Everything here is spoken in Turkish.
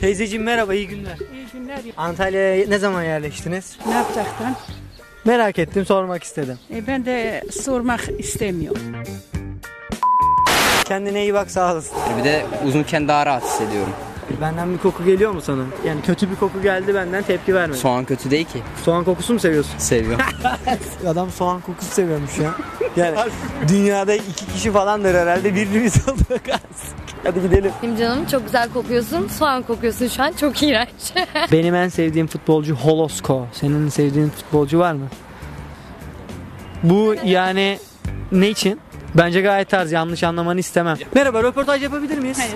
Teyzeciğim merhaba iyi günler. İyi günler. Antalya'ya ne zaman yerleştiniz? Ne yapacaktın? Merak ettim sormak istedim. E, ben de sormak istemiyorum. Kendine iyi bak sağ olasın. Bir de uzunken daha rahat hissediyorum. Benden bir koku geliyor mu sana? Yani kötü bir koku geldi benden tepki vermedi. Soğan kötü değil ki. Soğan kokusu mu seviyorsun? Seviyorum. Adam soğan kokusu seviyormuş ya. Yani dünyada iki kişi falandır herhalde birbirimiz olduk. Hadi gidelim. Benim canım çok güzel kokuyorsun. Soğan kokuyorsun şu an. Çok iğrenç. Benim en sevdiğim futbolcu Holosko. Senin sevdiğin futbolcu var mı? Bu yani ne için? Bence gayet tarz yanlış anlamanı istemem. Merhaba röportaj yapabilir miyiz? Hayır.